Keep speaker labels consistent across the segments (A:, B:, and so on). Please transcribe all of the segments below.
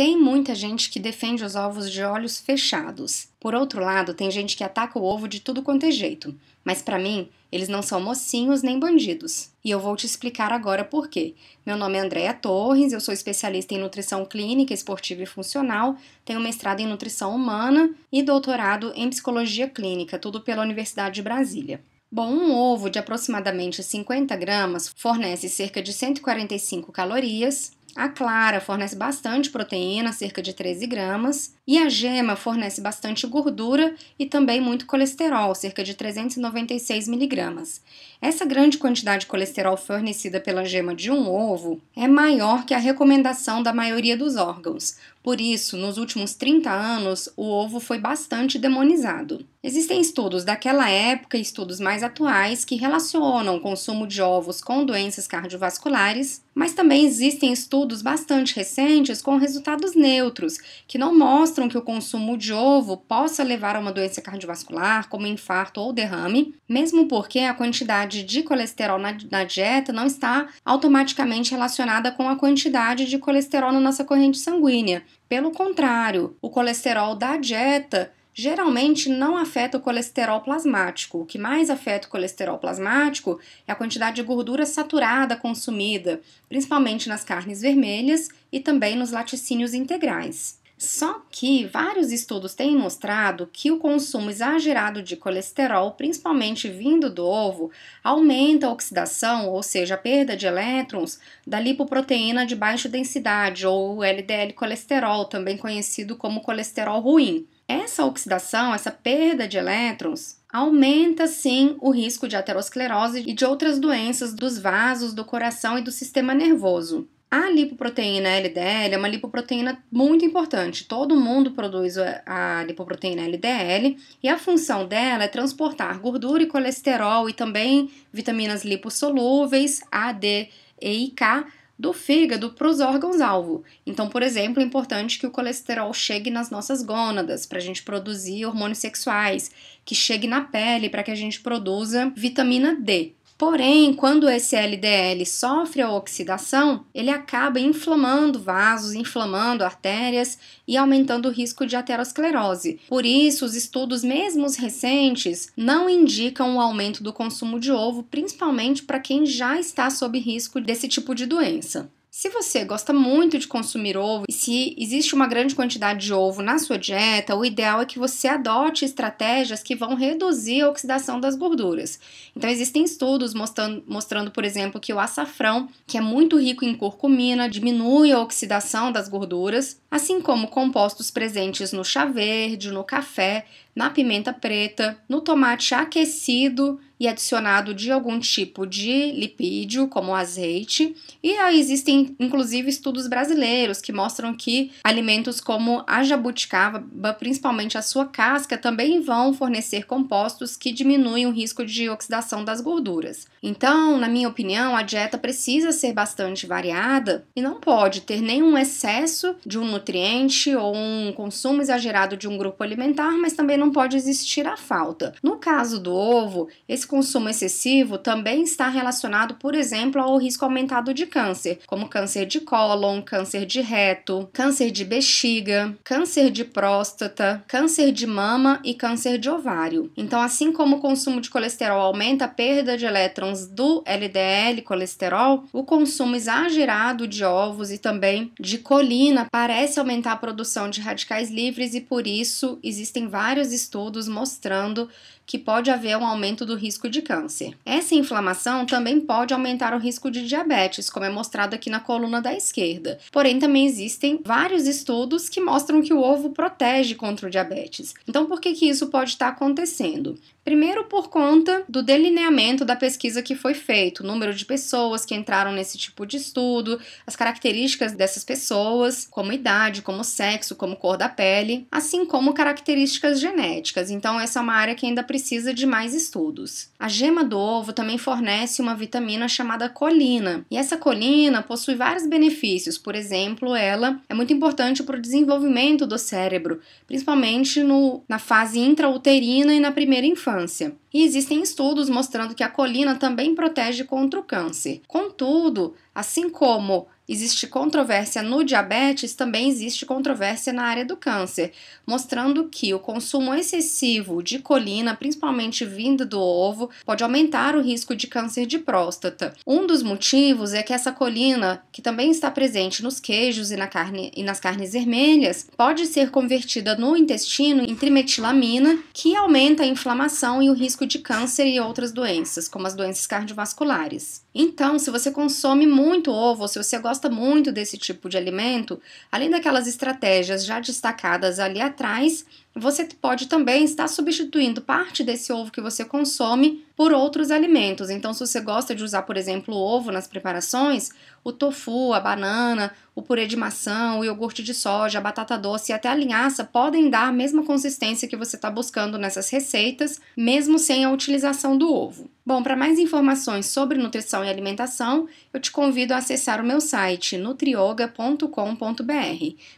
A: Tem muita gente que defende os ovos de olhos fechados. Por outro lado, tem gente que ataca o ovo de tudo quanto é jeito. Mas para mim, eles não são mocinhos nem bandidos. E eu vou te explicar agora por quê. Meu nome é Andréa Torres, eu sou especialista em nutrição clínica, esportiva e funcional, tenho mestrado em nutrição humana e doutorado em psicologia clínica, tudo pela Universidade de Brasília. Bom, um ovo de aproximadamente 50 gramas fornece cerca de 145 calorias, a clara fornece bastante proteína, cerca de 13 gramas, e a gema fornece bastante gordura e também muito colesterol, cerca de 396 miligramas. Essa grande quantidade de colesterol fornecida pela gema de um ovo é maior que a recomendação da maioria dos órgãos. Por isso, nos últimos 30 anos, o ovo foi bastante demonizado. Existem estudos daquela época e estudos mais atuais que relacionam o consumo de ovos com doenças cardiovasculares, mas também existem estudos bastante recentes com resultados neutros, que não mostram que o consumo de ovo possa levar a uma doença cardiovascular, como infarto ou derrame, mesmo porque a quantidade de colesterol na, na dieta não está automaticamente relacionada com a quantidade de colesterol na nossa corrente sanguínea. Pelo contrário, o colesterol da dieta geralmente não afeta o colesterol plasmático. O que mais afeta o colesterol plasmático é a quantidade de gordura saturada consumida, principalmente nas carnes vermelhas e também nos laticínios integrais. Só que vários estudos têm mostrado que o consumo exagerado de colesterol, principalmente vindo do ovo, aumenta a oxidação, ou seja, a perda de elétrons, da lipoproteína de baixa densidade, ou LDL colesterol, também conhecido como colesterol ruim. Essa oxidação, essa perda de elétrons, aumenta sim o risco de aterosclerose e de outras doenças dos vasos, do coração e do sistema nervoso. A lipoproteína LDL é uma lipoproteína muito importante. Todo mundo produz a lipoproteína LDL e a função dela é transportar gordura e colesterol e também vitaminas lipossolúveis, A, D, E K do fígado para os órgãos-alvo. Então, por exemplo, é importante que o colesterol chegue nas nossas gônadas para a gente produzir hormônios sexuais, que chegue na pele para que a gente produza vitamina D. Porém, quando esse LDL sofre a oxidação, ele acaba inflamando vasos, inflamando artérias e aumentando o risco de aterosclerose. Por isso, os estudos, mesmo os recentes, não indicam o aumento do consumo de ovo, principalmente para quem já está sob risco desse tipo de doença. Se você gosta muito de consumir ovo e se existe uma grande quantidade de ovo na sua dieta, o ideal é que você adote estratégias que vão reduzir a oxidação das gorduras. Então, existem estudos mostrando, mostrando, por exemplo, que o açafrão, que é muito rico em curcumina, diminui a oxidação das gorduras, assim como compostos presentes no chá verde, no café, na pimenta preta, no tomate aquecido e adicionado de algum tipo de lipídio, como azeite. E aí existem inclusive estudos brasileiros que mostram que alimentos como a jabuticaba, principalmente a sua casca, também vão fornecer compostos que diminuem o risco de oxidação das gorduras. Então, na minha opinião, a dieta precisa ser bastante variada e não pode ter nenhum excesso de um nutriente ou um consumo exagerado de um grupo alimentar, mas também não pode existir a falta. No caso do ovo, esse consumo excessivo também está relacionado, por exemplo, ao risco aumentado de câncer, como câncer de cólon, câncer de reto, câncer de bexiga, câncer de próstata, câncer de mama e câncer de ovário. Então, assim como o consumo de colesterol aumenta a perda de elétrons do LDL colesterol, o consumo exagerado de ovos e também de colina parece aumentar a produção de radicais livres e por isso existem vários estudos mostrando que pode haver um aumento do risco de câncer. Essa inflamação também pode aumentar o risco de diabetes, como é mostrado aqui na coluna da esquerda. Porém, também existem vários estudos que mostram que o ovo protege contra o diabetes. Então, por que, que isso pode estar acontecendo? Primeiro, por conta do delineamento da pesquisa que foi feito, o número de pessoas que entraram nesse tipo de estudo, as características dessas pessoas, como idade, como sexo, como cor da pele, assim como características genéticas. Então, essa é uma área que ainda precisa de mais estudos. A gema do ovo também fornece uma vitamina chamada colina, e essa colina possui vários benefícios. Por exemplo, ela é muito importante para o desenvolvimento do cérebro, principalmente no, na fase intrauterina e na primeira infância. E existem estudos mostrando que a colina também protege contra o câncer. Contudo, assim como existe controvérsia no diabetes, também existe controvérsia na área do câncer, mostrando que o consumo excessivo de colina, principalmente vinda do ovo, pode aumentar o risco de câncer de próstata. Um dos motivos é que essa colina, que também está presente nos queijos e, na carne, e nas carnes vermelhas, pode ser convertida no intestino em trimetilamina, que aumenta a inflamação e o risco de câncer e outras doenças, como as doenças cardiovasculares. Então, se você consome muito ovo, ou se você gosta muito desse tipo de alimento, além daquelas estratégias já destacadas ali atrás, você pode também estar substituindo parte desse ovo que você consome por outros alimentos. Então, se você gosta de usar, por exemplo, o ovo nas preparações, o tofu, a banana, o purê de maçã, o iogurte de soja, a batata doce e até a linhaça podem dar a mesma consistência que você está buscando nessas receitas, mesmo sem a utilização do ovo. Bom, para mais informações sobre nutrição e alimentação, eu te convido a acessar o meu site nutrioga.com.br.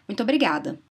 A: Muito obrigada!